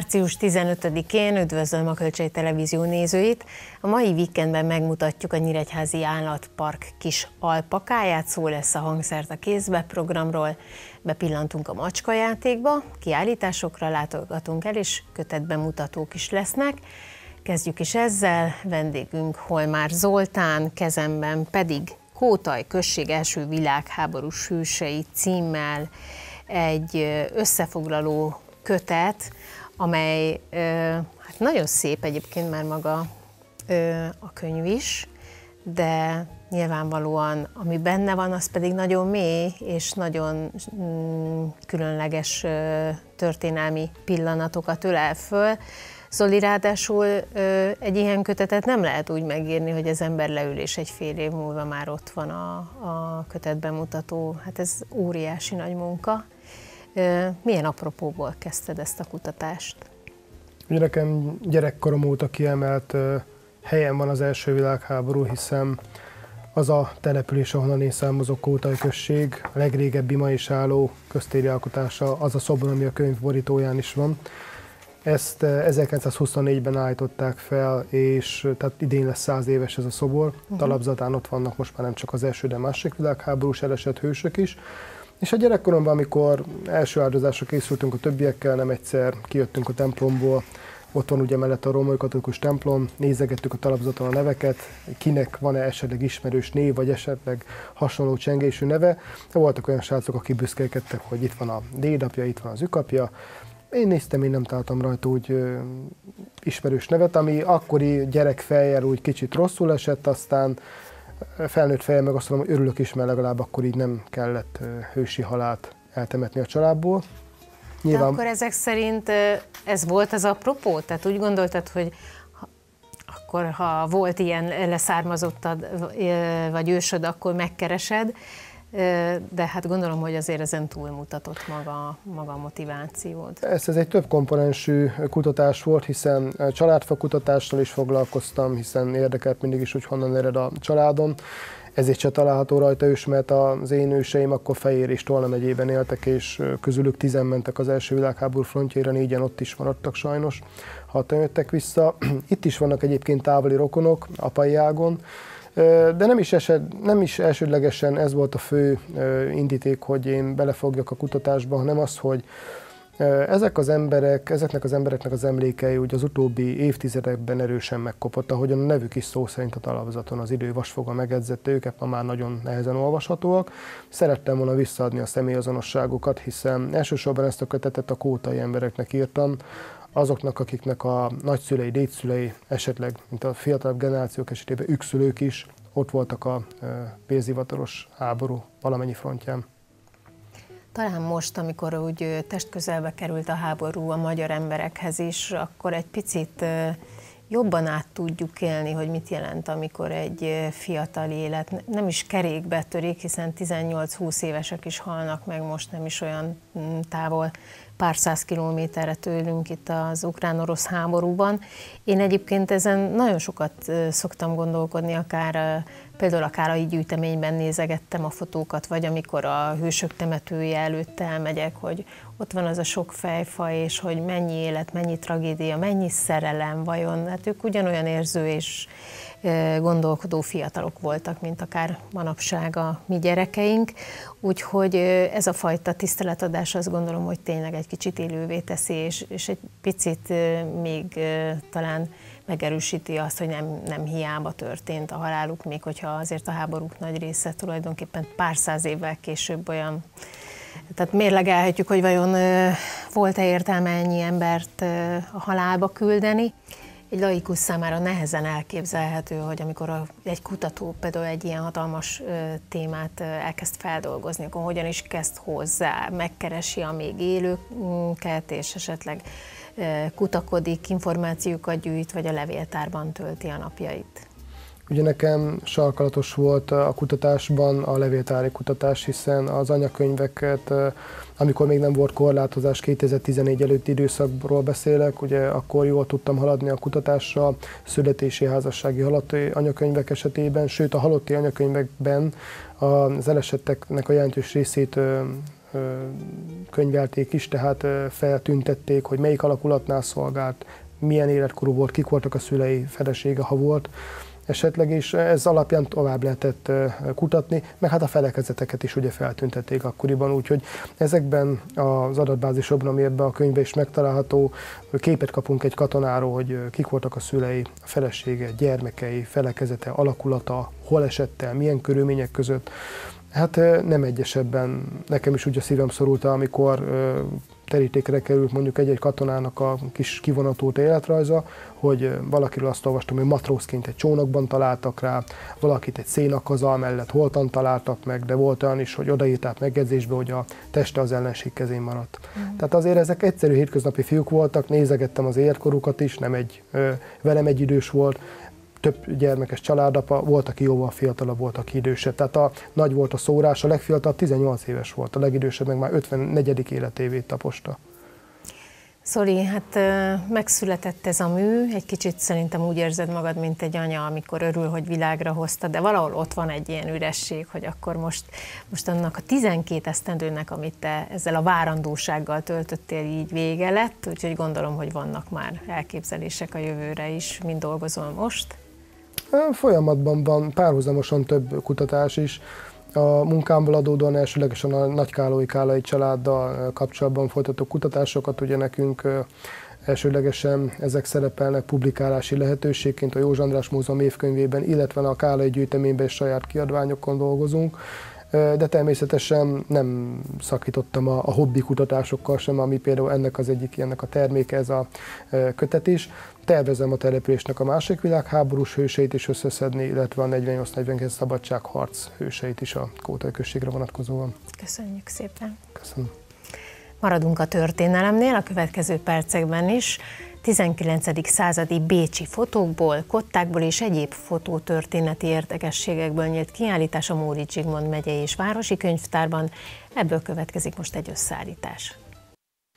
Március 15-én üdvözlöm a Kölcsei Televízió nézőit. A mai víkendben megmutatjuk a Nyíregyházi Állatpark kis alpakáját, szó lesz a hangszert a kézbe programról. Bepillantunk a macskajátékba, kiállításokra látogatunk el, és kötetbemutatók is lesznek. Kezdjük is ezzel, vendégünk Holmár Zoltán, kezemben pedig Kótaj község első világháborús hősei címmel egy összefoglaló kötet, amely hát nagyon szép egyébként már maga a könyv is, de nyilvánvalóan ami benne van, az pedig nagyon mély és nagyon mm, különleges történelmi pillanatokat ölel föl. Zoli, ráadásul egy ilyen kötetet nem lehet úgy megírni, hogy az ember leül és egy fél év múlva már ott van a, a kötetbemutató. Hát ez óriási nagy munka. Milyen apropóból kezdted ezt a kutatást? Ugye nekem gyerekkorom óta kiemelt helyen van az első világháború, hiszen az a település, ahonnan én származok, Kótai község, a legrégebbi ma is álló köztéri alkotása, az a szobor, ami a könyv borítóján is van. Ezt 1924-ben állították fel, és tehát idén lesz száz éves ez a szobor. Uh-huh. Talapzatán ott vannak most már nem csak az első, de másik világháborús elesett hősök is. És a gyerekkoromban, amikor első áldozásra készültünk a többiekkel, nem egyszer kijöttünk a templomból, ott van ugye mellett a római katolikus templom, nézegettük a talapzaton a neveket, kinek van-e esetleg ismerős név, vagy esetleg hasonló csengésű neve. Voltak olyan srácok, akik büszkélkedtek, hogy itt van a dédapja, itt van az ükapja. Én néztem, én nem találtam rajta úgy ö, ismerős nevet, ami akkori gyerek fejjel úgy kicsit rosszul esett, aztán felnőtt fejem meg azt mondom, hogy örülök is, mert legalább akkor így nem kellett hősi halált eltemetni a családból. Nyilván... De akkor ezek szerint ez volt az apropó? Tehát úgy gondoltad, hogy akkor ha volt ilyen leszármazottad, vagy ősöd, akkor megkeresed, de hát gondolom, hogy azért ezen túlmutatott maga, maga a motivációd. Ez, ez egy több komponensű kutatás volt, hiszen családfa kutatással is foglalkoztam, hiszen érdekelt mindig is, hogy honnan ered a családom. Ezért se található rajta ős, mert az én őseim akkor Fejér és Tolna megyében éltek, és közülük tizen mentek az első világháború frontjaira, négyen ott is maradtak sajnos, hatan jöttek vissza. Itt is vannak egyébként távoli rokonok, apai ágon, de nem is, esed, nem is elsődlegesen ez volt a fő indíték, hogy én belefogjak a kutatásba, hanem az, hogy ezek az emberek, ezeknek az embereknek az emlékei úgy az utóbbi évtizedekben erősen megkopott, ahogyan a nevük is szó szerint a talapzaton az idő vasfoga megedzette őket, ma már nagyon nehezen olvashatóak. Szerettem volna visszaadni a személyazonosságukat, hiszen elsősorban ezt a kötetet a kótai embereknek írtam, azoknak, akiknek a nagyszülei, dédszülei, esetleg, mint a fiatalabb generációk esetében ükszülők is, ott voltak a pénzivataros háború valamennyi frontján. Talán most, amikor úgy testközelbe került a háború a magyar emberekhez is, akkor egy picit jobban át tudjuk élni, hogy mit jelent, amikor egy fiatal élet nem is kerékbe törik, hiszen 18-20 évesek is halnak meg most nem is olyan mm, távol pár száz kilométerre tőlünk itt az ukrán-orosz háborúban. Én egyébként ezen nagyon sokat szoktam gondolkodni, akár például a Kálai gyűjteményben nézegettem a fotókat, vagy amikor a hősök temetője előtt elmegyek, hogy ott van az a sok fejfa, és hogy mennyi élet, mennyi tragédia, mennyi szerelem vajon. Hát ők ugyanolyan érző és gondolkodó fiatalok voltak, mint akár manapság a mi gyerekeink. Úgyhogy ez a fajta tiszteletadás azt gondolom, hogy tényleg egy kicsit élővé teszi, és, és egy picit még talán megerősíti azt, hogy nem, nem hiába történt a haláluk, még hogyha azért a háborúk nagy része tulajdonképpen pár száz évvel később olyan tehát mérlegelhetjük, hogy vajon volt-e értelme ennyi embert a halálba küldeni egy laikus számára nehezen elképzelhető, hogy amikor egy kutató például egy ilyen hatalmas témát elkezd feldolgozni, akkor hogyan is kezd hozzá, megkeresi a még élőket, és esetleg kutakodik, információkat gyűjt, vagy a levéltárban tölti a napjait. Ugye nekem sarkalatos volt a kutatásban a levéltári kutatás, hiszen az anyakönyveket, amikor még nem volt korlátozás, 2014 előtti időszakról beszélek, ugye akkor jól tudtam haladni a kutatásra, születési házassági halotti anyakönyvek esetében, sőt a halotti anyakönyvekben az elesetteknek a jelentős részét könyvelték is, tehát feltüntették, hogy melyik alakulatnál szolgált, milyen életkorú volt, kik voltak a szülei, felesége, ha volt esetleg, és ez alapján tovább lehetett kutatni, meg hát a felekezeteket is ugye feltüntették akkoriban, úgyhogy ezekben az adatbázisokban, ami ebben a könyvben is megtalálható, képet kapunk egy katonáról, hogy kik voltak a szülei, a felesége, gyermekei, felekezete, alakulata, hol esett el, milyen körülmények között. Hát nem egyesebben, nekem is úgy a szívem szorulta, amikor terítékre került mondjuk egy-egy katonának a kis kivonatult életrajza, hogy valakiről azt olvastam, hogy matrózként egy csónakban találtak rá, valakit egy szénakazal mellett holtan találtak meg, de volt olyan is, hogy odaírták megjegyzésbe, hogy a teste az ellenség kezén maradt. Mm. Tehát azért ezek egyszerű hétköznapi fiúk voltak, nézegettem az életkorukat is, nem egy, velem egy idős volt, több gyermekes családapa, volt, aki jóval fiatalabb, volt, aki idősebb. Tehát a nagy volt a szórás, a legfiatalabb 18 éves volt, a legidősebb meg már 54. életévét taposta. Szoli, hát megszületett ez a mű, egy kicsit szerintem úgy érzed magad, mint egy anya, amikor örül, hogy világra hozta, de valahol ott van egy ilyen üresség, hogy akkor most, most annak a 12 esztendőnek, amit te ezzel a várandósággal töltöttél, így vége lett, úgyhogy gondolom, hogy vannak már elképzelések a jövőre is, mint dolgozol most. Folyamatban van párhuzamosan több kutatás is. A munkámból adódóan elsőlegesen a Nagykálói Kálai családdal kapcsolatban folytatok kutatásokat, ugye nekünk elsőlegesen ezek szerepelnek publikálási lehetőségként a Józs András Múzeum évkönyvében, illetve a Kálai gyűjteményben is saját kiadványokon dolgozunk de természetesen nem szakítottam a, a hobbi kutatásokkal sem, ami például ennek az egyik ennek a terméke, ez a kötetés. Tervezem a településnek a másik világháborús hőseit is összeszedni, illetve a 48-49 szabadságharc hőseit is a Kótai községre vonatkozóan. Köszönjük szépen! Köszönöm! Maradunk a történelemnél a következő percekben is. 19. századi bécsi fotókból, kottákból és egyéb fotótörténeti érdekességekből nyílt kiállítás a Móricz Zsigmond megyei és városi könyvtárban. Ebből következik most egy összeállítás.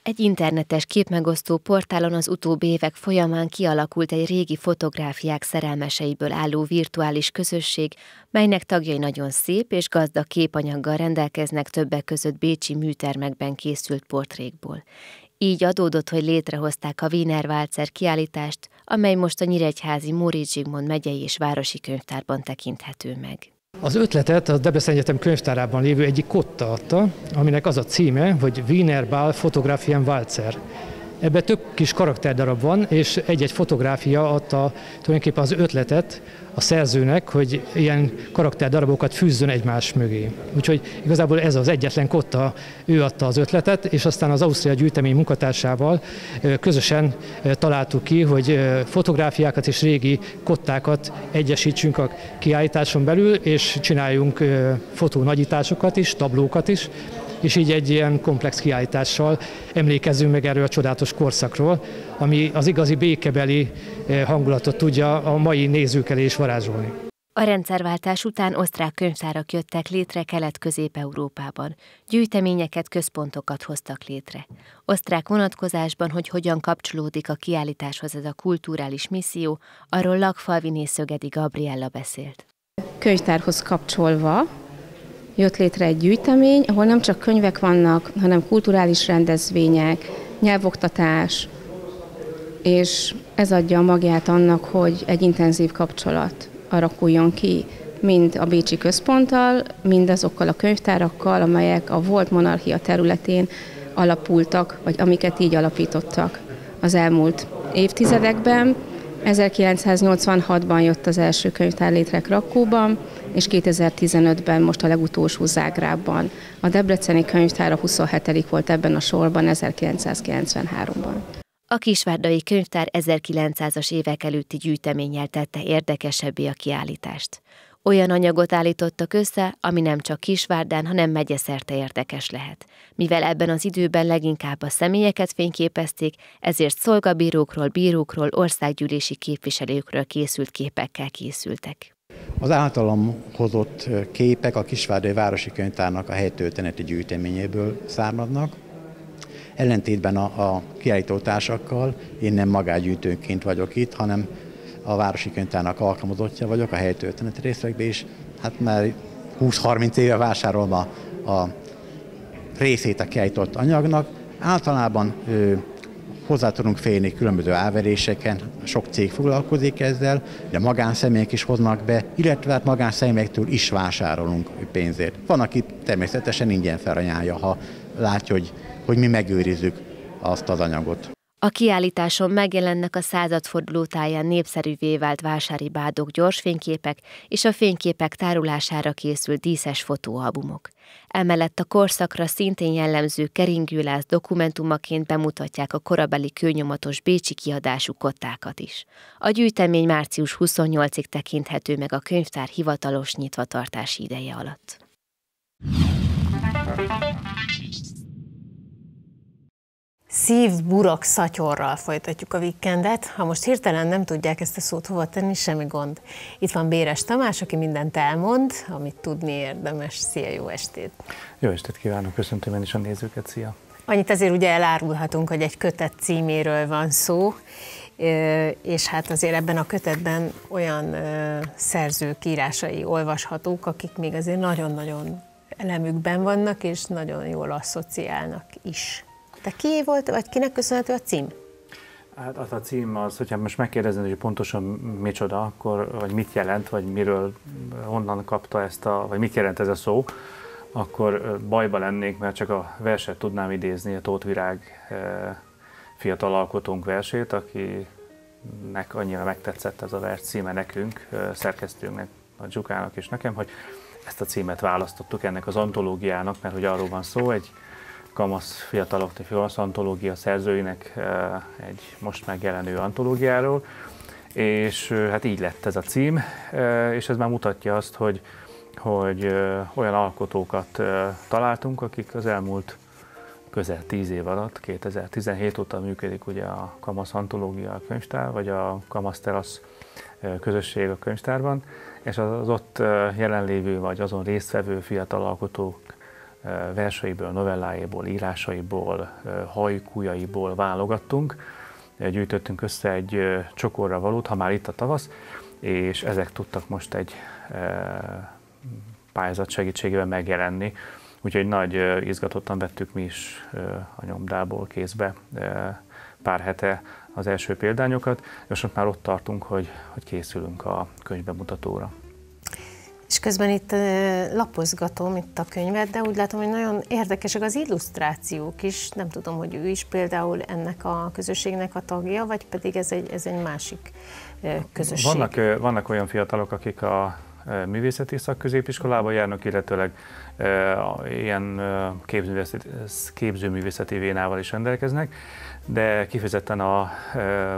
Egy internetes képmegosztó portálon az utóbbi évek folyamán kialakult egy régi fotográfiák szerelmeseiből álló virtuális közösség, melynek tagjai nagyon szép és gazdag képanyaggal rendelkeznek többek között bécsi műtermekben készült portrékból. Így adódott, hogy létrehozták a Wiener Walzer kiállítást, amely most a Nyíregyházi Móricz Zsigmond megyei és városi könyvtárban tekinthető meg. Az ötletet a Debrecen Egyetem könyvtárában lévő egyik kotta adta, aminek az a címe, hogy Wiener Ball Fotografian Walzer. Ebben több kis karakterdarab van, és egy-egy fotográfia adta tulajdonképpen az ötletet a szerzőnek, hogy ilyen karakterdarabokat fűzzön egymás mögé. Úgyhogy igazából ez az egyetlen kotta, ő adta az ötletet, és aztán az Ausztria gyűjtemény munkatársával közösen találtuk ki, hogy fotográfiákat és régi kottákat egyesítsünk a kiállításon belül, és csináljunk fotónagyításokat is, tablókat is, és így egy ilyen komplex kiállítással emlékezzünk meg erről a csodálatos korszakról, ami az igazi békebeli eh, hangulatot tudja a mai nézők elé is varázsolni. A rendszerváltás után osztrák könyvtárak jöttek létre Kelet-Közép-Európában. Gyűjteményeket, központokat hoztak létre. Osztrák vonatkozásban, hogy hogyan kapcsolódik a kiállításhoz ez a kulturális misszió, arról Lakfalviné Szögedi Gabriella beszélt. Könyvtárhoz kapcsolva jött létre egy gyűjtemény, ahol nem csak könyvek vannak, hanem kulturális rendezvények, nyelvoktatás, és ez adja a magját annak, hogy egy intenzív kapcsolat alakuljon ki, mind a Bécsi Központtal, mind azokkal a könyvtárakkal, amelyek a volt monarchia területén alapultak, vagy amiket így alapítottak az elmúlt évtizedekben. 1986-ban jött az első könyvtár létre Krakóban, és 2015-ben most a legutolsó Zágrában. A Debreceni könyvtár a 27. volt ebben a sorban 1993-ban. A Kisvárdai Könyvtár 1900-as évek előtti gyűjteménnyel tette érdekesebbé a kiállítást. Olyan anyagot állítottak össze, ami nem csak Kisvárdán, hanem megyeszerte érdekes lehet. Mivel ebben az időben leginkább a személyeket fényképezték, ezért szolgabírókról, bírókról, országgyűlési képviselőkről készült képekkel készültek. Az általam hozott képek a Kisvárdai Városi Könyvtárnak a helytörténeti gyűjteményéből származnak. Ellentétben a, a kiállítótársakkal én nem magágyűjtőnként vagyok itt, hanem a Városi Könyvtárnak alkalmazottja vagyok a helytörténeti részekben is. Hát már 20-30 éve vásárolva a részét a kiállított anyagnak. Általában hozzá tudunk férni különböző áveréseken, sok cég foglalkozik ezzel, de magánszemélyek is hoznak be, illetve hát magánszemélyektől is vásárolunk pénzért. Van, aki természetesen ingyen felajánlja, ha látja, hogy, hogy mi megőrizzük azt az anyagot. A kiállításon megjelennek a századforduló táján népszerűvé vált vásári bádok gyorsfényképek és a fényképek tárulására készült díszes fotóalbumok. Emellett a korszakra szintén jellemző keringőlász dokumentumaként bemutatják a korabeli kőnyomatos bécsi kiadású kottákat is. A gyűjtemény március 28-ig tekinthető meg a könyvtár hivatalos nyitvatartási ideje alatt. Szív, burak, szatyorral folytatjuk a vikendet. Ha most hirtelen nem tudják ezt a szót hova tenni, semmi gond. Itt van Béres Tamás, aki mindent elmond, amit tudni érdemes. Szia, jó estét! Jó estét kívánok, köszöntöm én is a nézőket, szia! Annyit azért ugye elárulhatunk, hogy egy kötet címéről van szó, és hát azért ebben a kötetben olyan szerzők írásai olvashatók, akik még azért nagyon-nagyon elemükben vannak, és nagyon jól asszociálnak is. Te ki volt, vagy kinek köszönhető a cím? Hát az a cím az, hogyha most megkérdezed, hogy pontosan micsoda, akkor, vagy mit jelent, vagy miről, honnan kapta ezt a, vagy mit jelent ez a szó, akkor bajba lennék, mert csak a verset tudnám idézni, a Tóth Virág fiatal alkotónk versét, akinek annyira megtetszett ez a vers címe nekünk, szerkesztőnknek, a Zsukának és nekem, hogy ezt a címet választottuk ennek az antológiának, mert hogy arról van szó, egy kamasz fiatalok, fiatalok antológia szerzőinek eh, egy most megjelenő antológiáról, és eh, hát így lett ez a cím, eh, és ez már mutatja azt, hogy, hogy olyan alkotókat találtunk, akik az elmúlt közel tíz év alatt, 2017 óta működik ugye a Kamasz Antológia könyvtár, vagy a Kamasz Terasz közösség a könyvtárban, és az ott jelenlévő vagy azon résztvevő fiatal alkotók verseiből, novelláiból, írásaiból, hajkújaiból válogattunk. Gyűjtöttünk össze egy csokorra valót, ha már itt a tavasz, és ezek tudtak most egy pályázat segítségével megjelenni. Úgyhogy nagy izgatottan vettük mi is a nyomdából kézbe pár hete az első példányokat, és most már ott tartunk, hogy, hogy készülünk a könyvbemutatóra. És közben itt lapozgatom itt a könyvet, de úgy látom, hogy nagyon érdekesek az illusztrációk is. Nem tudom, hogy ő is például ennek a közösségnek a tagja, vagy pedig ez egy, ez egy másik közösség. Vannak, vannak olyan fiatalok, akik a művészeti szakközépiskolába járnak, illetőleg ilyen képzőművészeti, képzőművészeti vénával is rendelkeznek, de kifejezetten a,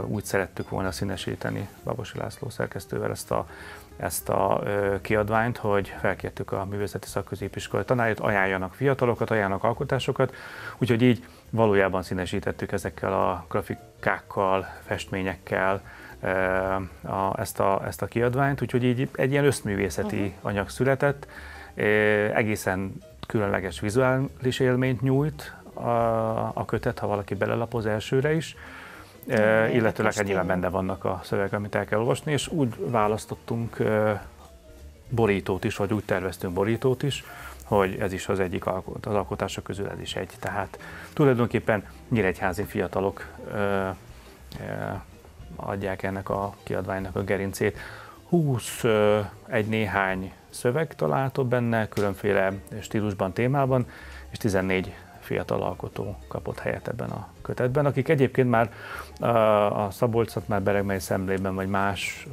úgy szerettük volna színesíteni Babosi László szerkesztővel ezt a ezt a kiadványt, hogy felkértük a művészeti szakközépiskola tanárait, ajánljanak fiatalokat, ajánlanak alkotásokat, úgyhogy így valójában színesítettük ezekkel a grafikákkal, festményekkel ezt a, ezt a kiadványt, úgyhogy így egy ilyen összművészeti uh-huh. anyag született, egészen különleges vizuális élményt nyújt a, a kötet, ha valaki belelapoz elsőre is, illetőleg hát nyilván benne vannak a szöveg, amit el kell olvasni, és úgy választottunk borítót is, vagy úgy terveztünk borítót is, hogy ez is az egyik alkot, az alkotások közül ez is egy. Tehát tulajdonképpen nyíregyházi fiatalok e, e, adják ennek a kiadványnak a gerincét. 20 egy néhány szöveg található benne, különféle stílusban, témában, és 14 fiatal alkotó kapott helyet ebben a kötetben, akik egyébként már a Szabolcsot már Beregmely szemlében vagy más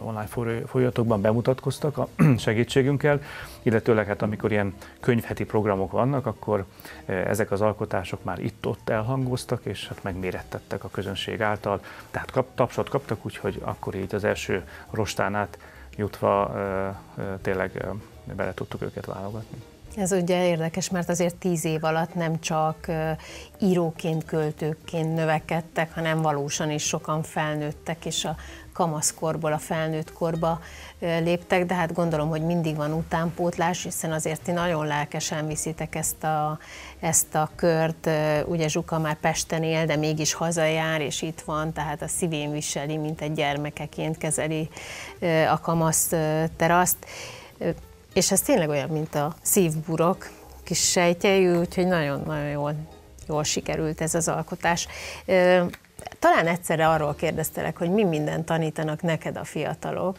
online folyatokban bemutatkoztak a segítségünkkel, illetőleg hát amikor ilyen könyvheti programok vannak, akkor ezek az alkotások már itt-ott elhangoztak, és hát megmérettettek a közönség által, tehát kap, tapsot kaptak, úgyhogy akkor így az első rostánát jutva tényleg bele tudtuk őket válogatni. Ez ugye érdekes, mert azért tíz év alatt nem csak íróként, költőként növekedtek, hanem valósan is sokan felnőttek, és a kamaszkorból a felnőtt korba léptek, de hát gondolom, hogy mindig van utánpótlás, hiszen azért ti nagyon lelkesen viszitek ezt a, ezt a kört. Ugye Zsuka már Pesten él, de mégis hazajár, és itt van, tehát a szívén viseli, mint egy gyermekeként kezeli a kamasz teraszt. És ez tényleg olyan, mint a szívburok, kis sejtjejű, úgyhogy nagyon-nagyon jól, jól sikerült ez az alkotás. Talán egyszerre arról kérdeztelek, hogy mi mindent tanítanak neked a fiatalok,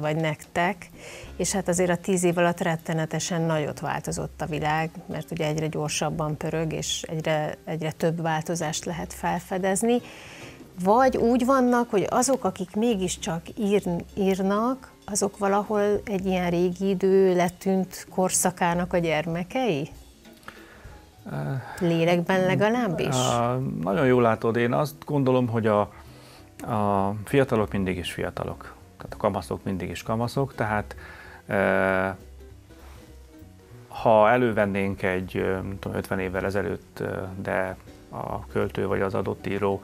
vagy nektek, és hát azért a tíz év alatt rettenetesen nagyot változott a világ, mert ugye egyre gyorsabban pörög, és egyre, egyre több változást lehet felfedezni. Vagy úgy vannak, hogy azok, akik mégiscsak ír, írnak, azok valahol egy ilyen régi idő letűnt korszakának a gyermekei? Lélekben legalábbis? Nagyon jól látod, én azt gondolom, hogy a, a fiatalok mindig is fiatalok. Tehát a kamaszok mindig is kamaszok, tehát e, ha elővennénk egy tudom, 50 évvel ezelőtt, de a költő vagy az adott író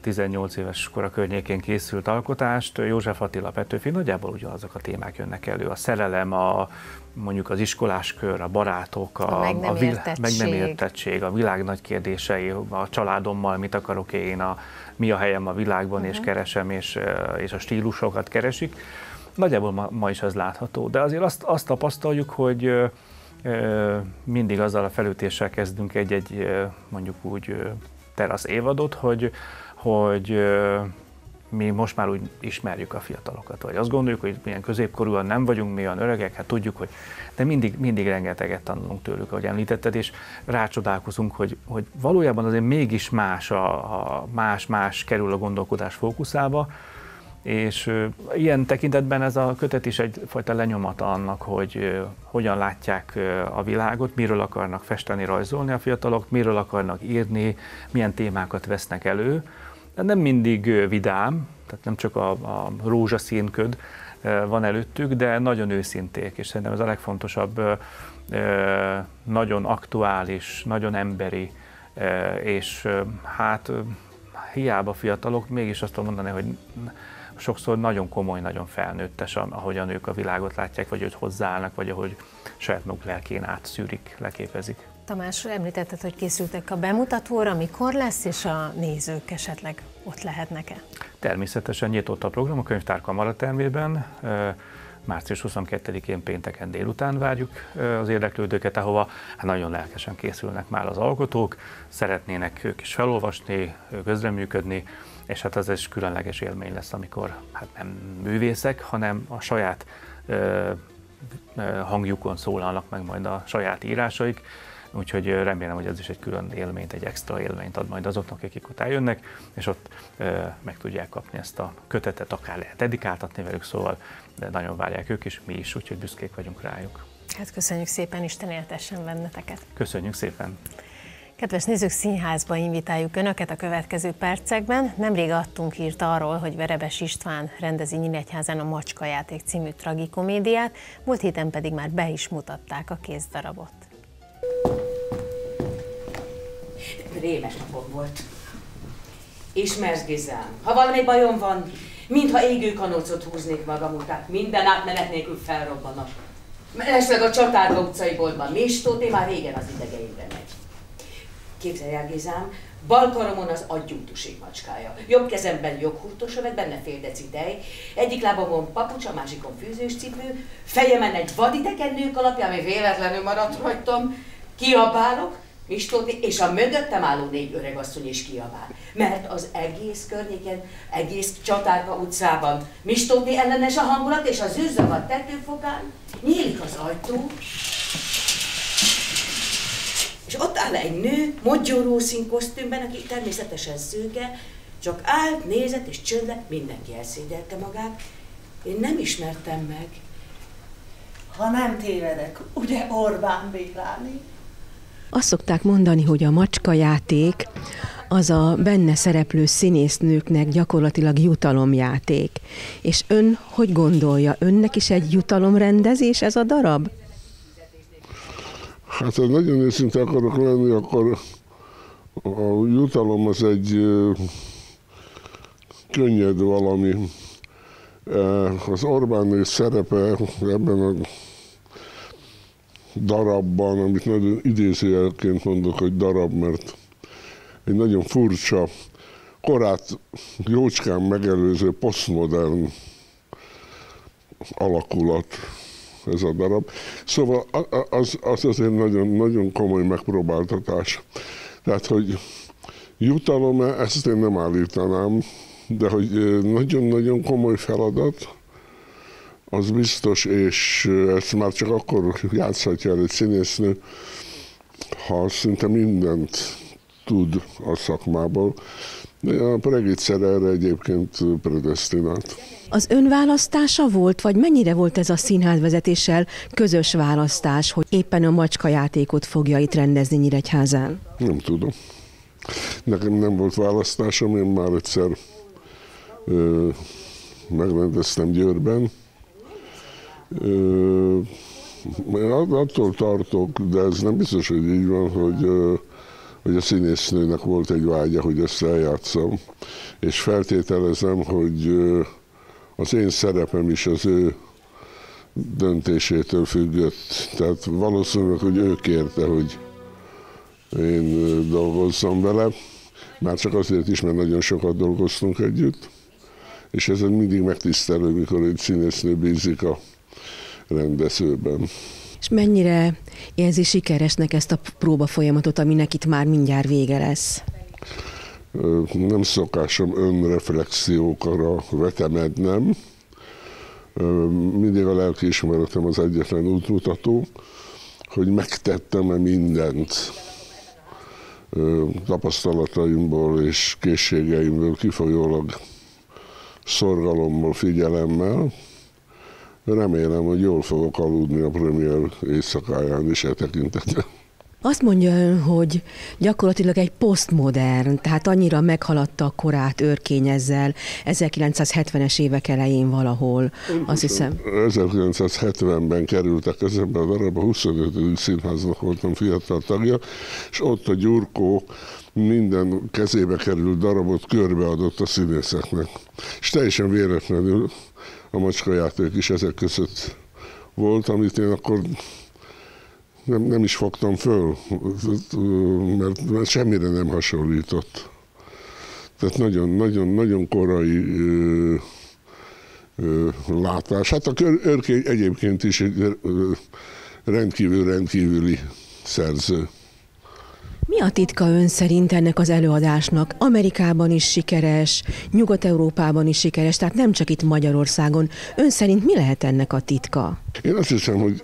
18 éves kora környékén készült alkotást, József Attila Petőfi, nagyjából ugyanazok a témák jönnek elő. A szerelem, a, mondjuk az iskoláskör, a barátok, a, a meg, nem a vil, meg nem értettség, a világ nagy kérdései, a családommal mit akarok én, a, mi a helyem a világban, uh-huh. és mhm. keresem, és, és a stílusokat keresik. Nagyjából ma, ma is ez látható. De azért azt, azt tapasztaljuk, hogy mindig azzal a felütéssel kezdünk egy-egy mondjuk úgy terasz évadot, hogy, hogy mi most már úgy ismerjük a fiatalokat, vagy azt gondoljuk, hogy milyen középkorúan nem vagyunk, mi olyan öregek, hát tudjuk, hogy de mindig, mindig rengeteget tanulunk tőlük, ahogy említetted, és rácsodálkozunk, hogy, hogy valójában azért mégis más, a, a más-más kerül a gondolkodás fókuszába, és ilyen tekintetben ez a kötet is egyfajta lenyomata annak, hogy hogyan látják a világot, miről akarnak festeni, rajzolni a fiatalok, miről akarnak írni, milyen témákat vesznek elő. De nem mindig vidám, tehát nem csak a, a rózsaszínköd van előttük, de nagyon őszinték, és szerintem ez a legfontosabb, nagyon aktuális, nagyon emberi, és hát hiába fiatalok, mégis azt tudom mondani, hogy sokszor nagyon komoly, nagyon felnőttes, ahogyan ők a világot látják, vagy hogy hozzáállnak, vagy ahogy saját maguk lelkén átszűrik, leképezik. Tamás, említetted, hogy készültek a bemutatóra, mikor lesz, és a nézők esetleg ott lehetnek-e? Természetesen nyitott a program a könyvtár kamaratermében. Március 22-én pénteken délután várjuk az érdeklődőket, ahova hát nagyon lelkesen készülnek már az alkotók, szeretnének ők is felolvasni, közreműködni, és hát ez egy különleges élmény lesz, amikor hát nem művészek, hanem a saját ö, ö, hangjukon szólalnak meg majd a saját írásaik, úgyhogy remélem, hogy ez is egy külön élményt, egy extra élményt ad majd azoknak, akik ott eljönnek, és ott ö, meg tudják kapni ezt a kötetet, akár lehet dedikáltatni velük, szóval de nagyon várják ők is, mi is, úgyhogy büszkék vagyunk rájuk. Hát köszönjük szépen, Isten éltessen benneteket. Köszönjük szépen. Kedves nézők, színházba invitáljuk Önöket a következő percekben. Nemrég adtunk hírt arról, hogy Verebes István rendezi Nyíregyházán a Macska játék című tragikomédiát, múlt héten pedig már be is mutatták a kézdarabot. Rémes napom volt. Ismersz, Gizám, ha valami bajom van, mintha égő kanócot húznék magam után, minden átmenet nélkül felrobbanak. Mellesleg a Csatárba utcai boltban Mistóté már régen az idegeimre megy. Képzelj el, Gézám, bal karomon az adjunktuség macskája. Jobb kezemben joghurtósövet, benne fél deci tej, egyik lábamon papucs, a másikon fűzős cipő, fejemen egy vaditekennők alapja, ami véletlenül maradt rajtam, kiabálok, Mistóti, és a mögöttem álló négy öregasszony is kiabál. Mert az egész környéken, egész Csatárka utcában Mistóti ellenes a hangulat, és az űrzavar tetőfokán nyílik az ajtó, és ott áll egy nő, mogyoró kosztümben, aki természetesen szőke, csak állt, nézett és csönd mindenki elszégyelte magát. Én nem ismertem meg. Ha nem tévedek, ugye Orbán Béláni? Azt szokták mondani, hogy a macska játék az a benne szereplő színésznőknek gyakorlatilag jutalomjáték. És ön hogy gondolja, önnek is egy jutalomrendezés ez a darab? Hát, ha nagyon őszinte akarok lenni, akkor a jutalom az egy könnyed valami. Az Orbán szerepe ebben a darabban, amit nagyon idézőjelként mondok, hogy darab, mert egy nagyon furcsa, korát jócskán megelőző posztmodern alakulat ez a darab. Szóval az, az azért nagyon, nagyon komoly megpróbáltatás. Tehát, hogy jutalom-e, ezt én nem állítanám, de hogy nagyon-nagyon komoly feladat, az biztos, és ezt már csak akkor játszhatja el egy színésznő, ha szinte mindent tud a szakmából. De a Pregitszer erre egyébként predestinált. Az önválasztása volt, vagy mennyire volt ez a színházvezetéssel közös választás, hogy éppen a macska játékot fogja itt rendezni Nyíregyházán? Nem tudom. Nekem nem volt választásom, én már egyszer ö, megrendeztem Győrben. Ö, attól tartok, de ez nem biztos, hogy így van, hogy, hogy a színésznőnek volt egy vágya, hogy ezt eljátszom, és feltételezem, hogy az én szerepem is az ő döntésétől függött. Tehát valószínűleg, hogy ő kérte, hogy én dolgozzam vele, már csak azért is, mert nagyon sokat dolgoztunk együtt, és ez mindig megtisztelő, mikor egy színésznő bízik a rendezőben. És mennyire érzi sikeresnek ezt a próba folyamatot, aminek itt már mindjárt vége lesz? Nem szokásom önreflexiókra vetemednem. Mindig a lelkiismeretem az egyetlen útmutató, hogy megtettem-e mindent tapasztalataimból és készségeimből kifolyólag szorgalommal, figyelemmel. Remélem, hogy jól fogok aludni a premier éjszakáján is e tekintetben. Azt mondja ön, hogy gyakorlatilag egy posztmodern, tehát annyira meghaladta a korát őrkény ezzel 1970-es évek elején valahol, azt hiszem. 1970-ben kerültek ezekbe a darabba, 25. színháznak voltam fiatal tagja, és ott a Gyurkó minden kezébe került darabot körbeadott a színészeknek. És teljesen véletlenül a macskajáték is ezek között volt, amit én akkor nem, nem is fogtam föl, mert, mert semmire nem hasonlított. Tehát nagyon-nagyon-nagyon korai ö, ö, látás. Hát a őrkény egyébként is egy rendkívül-rendkívüli szerző. Mi a titka ön szerint ennek az előadásnak? Amerikában is sikeres, Nyugat-Európában is sikeres, tehát nem csak itt Magyarországon. Ön szerint mi lehet ennek a titka? Én azt hiszem, hogy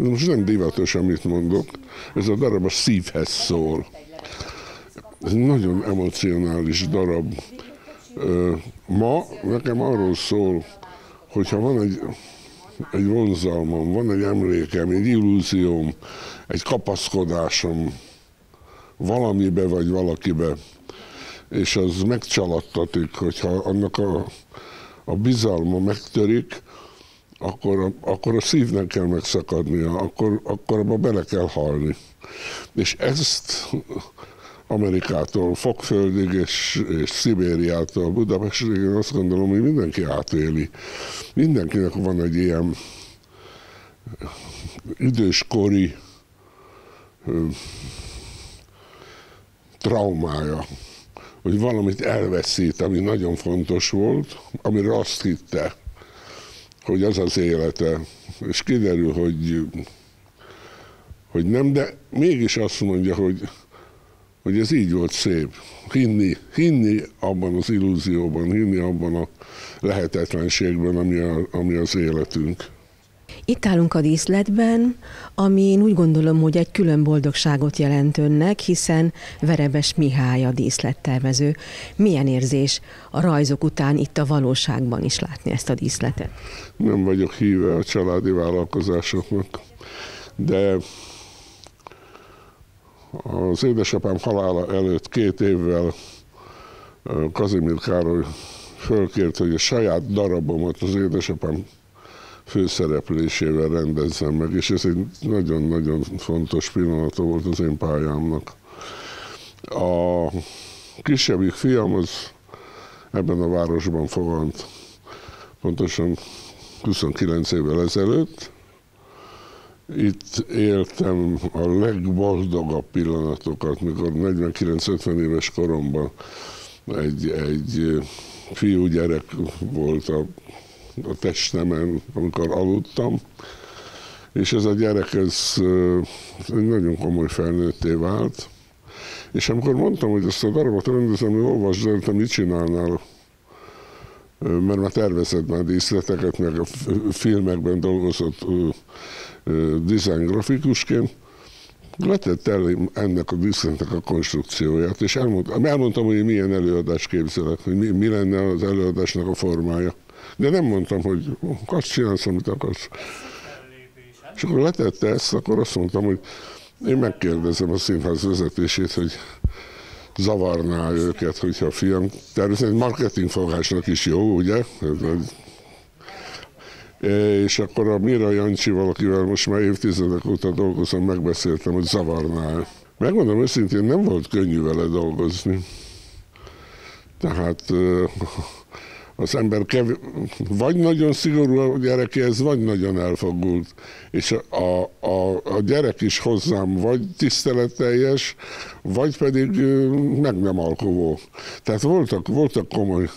ez most nem divatos, amit mondok, ez a darab a szívhez szól. Ez nagyon emocionális darab. Ma nekem arról szól, hogyha van egy, egy vonzalmam, van egy emlékem, egy illúzióm, egy kapaszkodásom valamibe vagy valakibe, és az megcsalattatik, hogyha annak a, a bizalma megtörik, akkor, akkor a szívnek kell megszakadnia, akkor, akkor abba bele kell halni. És ezt Amerikától Fokföldig és, és Szibériától Budapestig én azt gondolom, hogy mindenki átéli. Mindenkinek van egy ilyen időskori ö, traumája, hogy valamit elveszít, ami nagyon fontos volt, amire azt hitte, hogy az az élete, és kiderül, hogy, hogy nem, de mégis azt mondja, hogy, hogy ez így volt szép. Hinni, hinni abban az illúzióban, hinni abban a lehetetlenségben, ami, a, ami az életünk. Itt állunk a díszletben, ami én úgy gondolom, hogy egy külön boldogságot jelent önnek, hiszen Verebes Mihály a díszlettervező. Milyen érzés a rajzok után itt a valóságban is látni ezt a díszletet? Nem vagyok híve a családi vállalkozásoknak, de az édesapám halála előtt két évvel Kazimir Károly fölkért, hogy a saját darabomat az édesapám főszereplésével rendezzem meg, és ez egy nagyon-nagyon fontos pillanat volt az én pályámnak. A kisebbik fiam az ebben a városban fogant pontosan 29 évvel ezelőtt. Itt éltem a legboldogabb pillanatokat, mikor 49-50 éves koromban egy, egy fiúgyerek volt a a testemen, amikor aludtam, és ez a gyerek, ez nagyon komoly felnőtté vált. És amikor mondtam, hogy ezt a darabot rendezem, hogy olvasd te mit csinálnál? Mert már tervezett már díszleteket, meg a filmekben dolgozott design grafikusként. Letett el ennek a díszletnek a konstrukcióját, és elmondtam, elmondtam, hogy milyen előadást képzelek, hogy mi, mi lenne az előadásnak a formája. De nem mondtam, hogy azt csinálsz, amit akarsz. És akkor letette ezt, akkor azt mondtam, hogy én megkérdezem a színház vezetését, hogy zavarná őket, hogyha a fiam, természetesen marketingfogásnak is jó, ugye? És akkor a Mira Jancsi valakivel most már évtizedek óta dolgozom, megbeszéltem, hogy zavarná. Megmondom őszintén, nem volt könnyű vele dolgozni. Tehát az ember kev... vagy nagyon szigorú a gyerekéhez, vagy nagyon elfogult. És a, a, a gyerek is hozzám vagy tiszteleteljes, vagy pedig meg nem alkovó. Tehát voltak, voltak komoly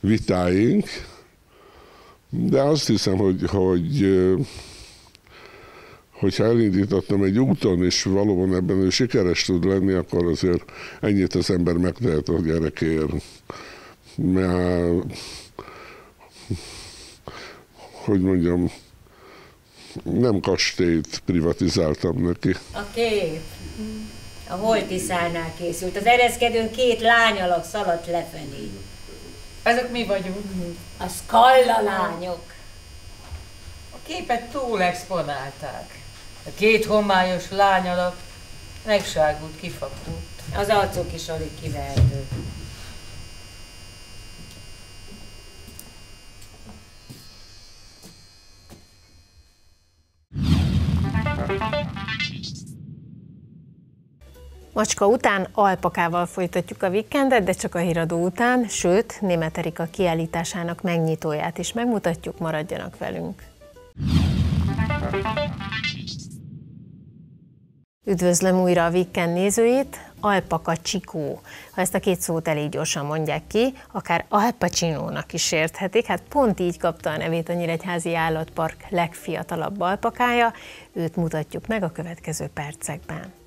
vitáink, de azt hiszem, hogy, hogy hogyha elindítottam egy úton, és valóban ebben ő sikeres tud lenni, akkor azért ennyit az ember megtehet a gyerekéért hogy mondjam, nem kastélyt privatizáltam neki. A kép a Holtiszánál készült. Az ereszkedőn két lány alak szaladt lefelé. Ezek mi vagyunk? A skalla lányok. A képet túl exponálták. A két homályos lány alak megságult, kifakult. Az arcok is alig kivehető. Macska után alpakával folytatjuk a vikendet, de csak a híradó után, sőt, Német Erika kiállításának megnyitóját is megmutatjuk, maradjanak velünk. Üdvözlöm újra a Viken nézőit, Alpaka Csikó. Ha ezt a két szót elég gyorsan mondják ki, akár Alpacsinónak is érthetik, hát pont így kapta a nevét a Nyíregyházi Állatpark legfiatalabb alpakája, őt mutatjuk meg a következő percekben.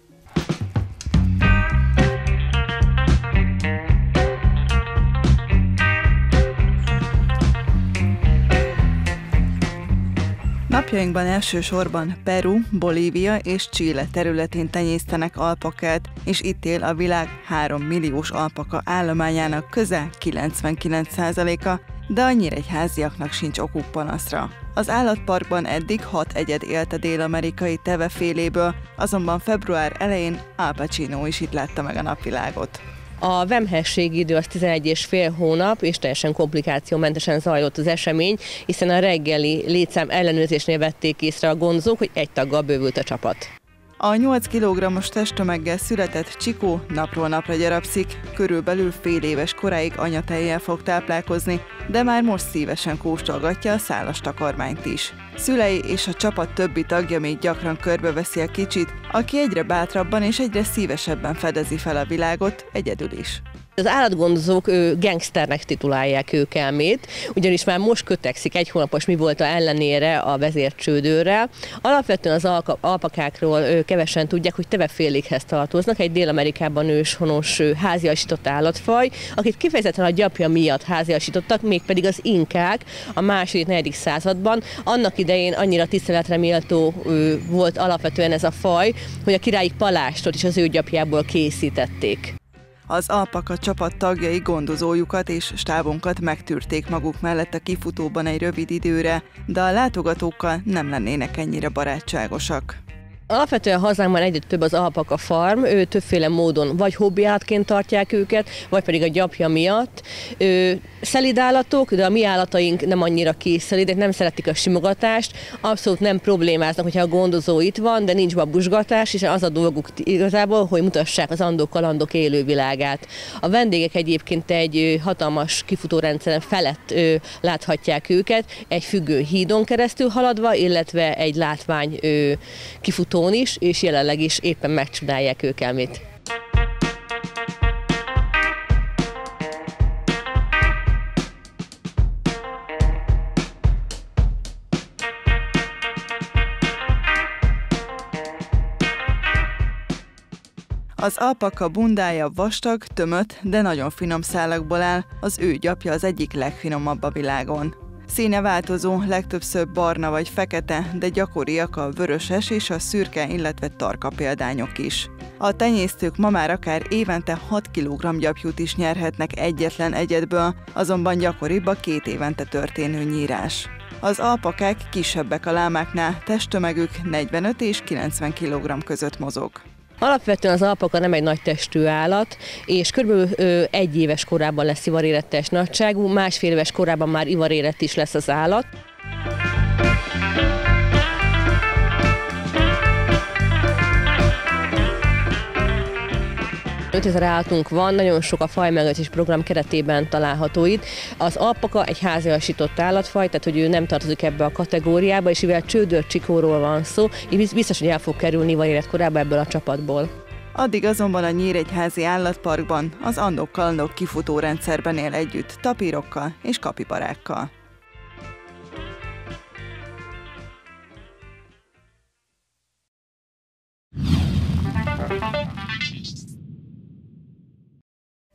Napjainkban elsősorban Peru, Bolívia és Chile területén tenyésztenek alpakát, és itt él a világ 3 milliós alpaka állományának közel 99%-a, de a nyíregyháziaknak sincs okuk panaszra. Az állatparkban eddig hat egyed élt a dél-amerikai teveféléből, azonban február elején Al Pacino is itt látta meg a napvilágot. A vemhesség idő az 11 és fél hónap, és teljesen komplikációmentesen zajlott az esemény, hiszen a reggeli létszám ellenőrzésnél vették észre a gondozók, hogy egy taggal bővült a csapat. A 8 kg-os testtömeggel született Csikó napról napra gyarapszik, körülbelül fél éves koráig anyatejjel fog táplálkozni, de már most szívesen kóstolgatja a szálas takarmányt is. Szülei és a csapat többi tagja még gyakran körbeveszi a kicsit, aki egyre bátrabban és egyre szívesebben fedezi fel a világot, egyedül is. Az állatgondozók ő, gangsternek titulálják ők elmét, ugyanis már most kötekszik egy hónapos mi volt a ellenére a vezércsődőre. Alapvetően az alka, alpakákról ő, kevesen tudják, hogy tevefélékhez tartoznak, egy Dél-Amerikában őshonos háziasított állatfaj, akit kifejezetten a gyapja miatt háziasítottak, mégpedig az inkák a második, negyedik században. Annak idején annyira tiszteletre méltó volt alapvetően ez a faj, hogy a királyi palástot is az ő gyapjából készítették. Az Alpaka csapat tagjai gondozójukat és stábunkat megtűrték maguk mellett a kifutóban egy rövid időre, de a látogatókkal nem lennének ennyire barátságosak. Alapvetően hazánkban egyre több az alpaka farm, ő többféle módon vagy hobbiátként tartják őket, vagy pedig a gyapja miatt. Ő, szelid állatok, de a mi állataink nem annyira készelidek, nem szeretik a simogatást, abszolút nem problémáznak, hogyha a gondozó itt van, de nincs babusgatás, és az a dolguk igazából, hogy mutassák az andok kalandok élővilágát. A vendégek egyébként egy hatalmas kifutórendszeren felett ö, láthatják őket, egy függő hídon keresztül haladva, illetve egy látvány ö, kifutó Platón is, és jelenleg is éppen megcsinálják ők elmét. Az alpaka bundája vastag, tömött, de nagyon finom szálakból áll, az ő gyapja az egyik legfinomabb a világon. Színe változó, legtöbbször barna vagy fekete, de gyakoriak a vöröses és a szürke, illetve tarka példányok is. A tenyésztők ma már akár évente 6 kg gyapjút is nyerhetnek egyetlen egyedből, azonban gyakoribb a két évente történő nyírás. Az alpakák kisebbek a lámáknál, testtömegük 45 és 90 kg között mozog. Alapvetően az alpaka nem egy nagy testű állat, és kb. egy éves korában lesz ivarérettes nagyságú, másfél éves korában már ivaréret is lesz az állat. 5000 állatunk van, nagyon sok a fajmegőrzés program keretében található itt. Az alpaka egy háziasított állatfaj, tehát hogy ő nem tartozik ebbe a kategóriába, és mivel csődör csikóról van szó, így biztos, hogy el fog kerülni vagy életkorában ebből a csapatból. Addig azonban a Nyíregyházi állatparkban az andok kifutó rendszerben él együtt tapírokkal és kapibarákkal.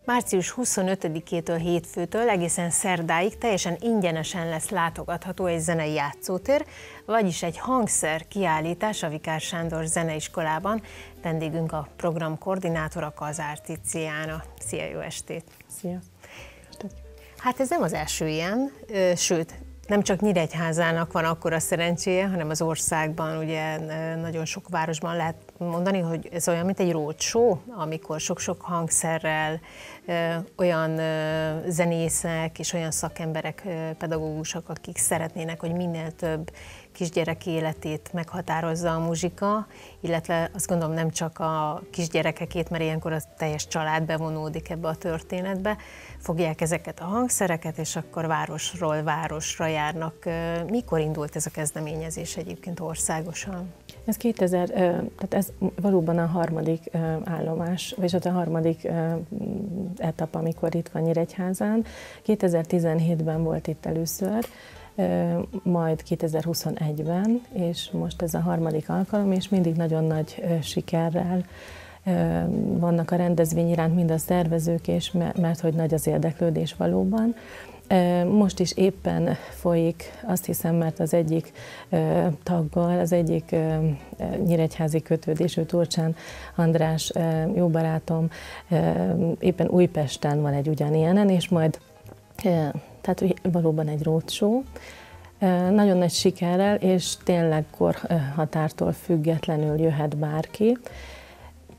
Március 25-től hétfőtől egészen szerdáig teljesen ingyenesen lesz látogatható egy zenei játszótér, vagyis egy hangszer kiállítás a Vikár Sándor Zeneiskolában. Vendégünk a program koordinátora Kazár Tiziana. Szia, jó estét! Szia! Hát ez nem az első ilyen, sőt, nem csak Nyíregyházának van akkora szerencséje, hanem az országban ugye nagyon sok városban lehet mondani, hogy ez olyan, mint egy roadshow, amikor sok-sok hangszerrel olyan zenészek és olyan szakemberek, pedagógusok, akik szeretnének, hogy minél több kisgyerek életét meghatározza a muzsika, illetve azt gondolom nem csak a kisgyerekekét, mert ilyenkor a teljes család bevonódik ebbe a történetbe, fogják ezeket a hangszereket, és akkor városról városra járnak. Mikor indult ez a kezdeményezés egyébként országosan? Ez 2000, tehát ez valóban a harmadik állomás, vagy a harmadik etap, amikor itt van Nyíregyházán. 2017-ben volt itt először, majd 2021-ben, és most ez a harmadik alkalom, és mindig nagyon nagy sikerrel vannak a rendezvény iránt mind a szervezők, és mert hogy nagy az érdeklődés valóban. Most is éppen folyik, azt hiszem, mert az egyik taggal, az egyik nyíregyházi kötődésű Turcsán András, jó barátom, éppen Újpesten van egy ugyanilyenen, és majd, tehát valóban egy roadshow, nagyon nagy sikerrel, és tényleg korhatártól függetlenül jöhet bárki.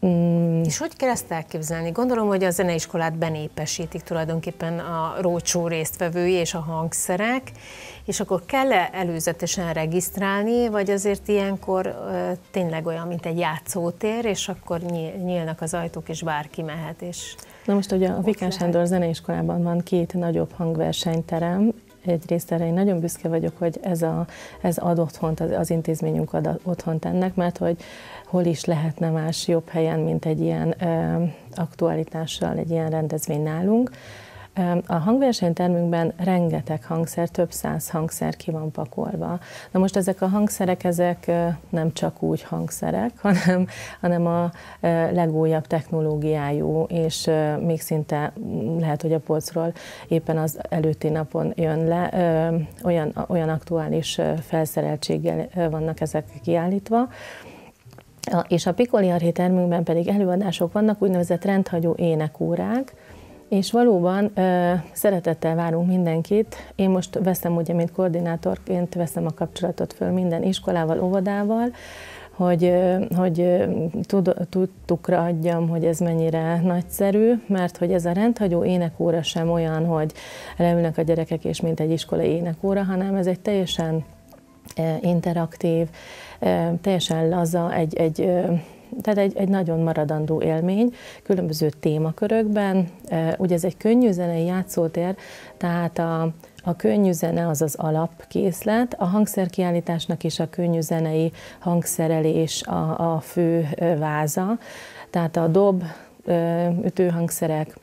Mm. És hogy kell ezt elképzelni? Gondolom, hogy a zeneiskolát benépesítik tulajdonképpen a rócsó résztvevői és a hangszerek, és akkor kell-e előzetesen regisztrálni, vagy azért ilyenkor ö, tényleg olyan, mint egy játszótér, és akkor nyílnak az ajtók, és bárki mehet, és Na most ugye a Vikán Sándor zeneiskolában van két nagyobb hangversenyterem, egyrészt erre én nagyon büszke vagyok, hogy ez, a, ez ad otthont, az, az intézményünk ad otthont ennek, mert hogy hol is lehetne más jobb helyen, mint egy ilyen ö, aktualitással, egy ilyen rendezvény nálunk. A hangversenytermünkben rengeteg hangszer, több száz hangszer ki van pakolva. Na most ezek a hangszerek, ezek nem csak úgy hangszerek, hanem, hanem a legújabb technológiájú, és még szinte lehet, hogy a polcról éppen az előtti napon jön le, olyan, olyan aktuális felszereltséggel vannak ezek kiállítva, és a Piccoli Architermünkben pedig előadások vannak, úgynevezett rendhagyó énekórák, és valóban szeretettel várunk mindenkit. Én most veszem ugye, mint koordinátorként veszem a kapcsolatot föl minden iskolával, óvodával, hogy, hogy tudtukra adjam, hogy ez mennyire nagyszerű, mert hogy ez a rendhagyó énekóra sem olyan, hogy leülnek a gyerekek és mint egy iskolai énekóra, hanem ez egy teljesen interaktív, teljesen laza, egy, egy tehát egy, egy nagyon maradandó élmény, különböző témakörökben. Ugye ez egy könnyű zenei játszótér, tehát a, a könnyű zene az az alapkészlet, a hangszerkiállításnak is a könnyű zenei hangszerelés a, a fő váza, tehát a dob, ütőhangszerek,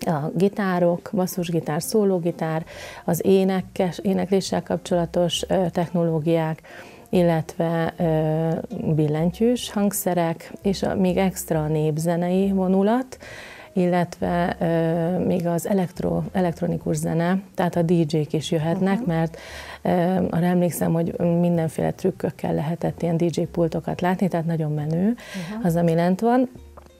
a gitárok, basszusgitár, szólógitár, az énekes, énekléssel kapcsolatos technológiák, illetve billentyűs hangszerek, és még extra népzenei vonulat, illetve uh, még az elektro, elektronikus zene, tehát a DJ-k is jöhetnek, uh-huh. mert uh, arra emlékszem, hogy mindenféle trükkökkel lehetett ilyen DJ pultokat látni, tehát nagyon menő uh-huh. az, ami lent van.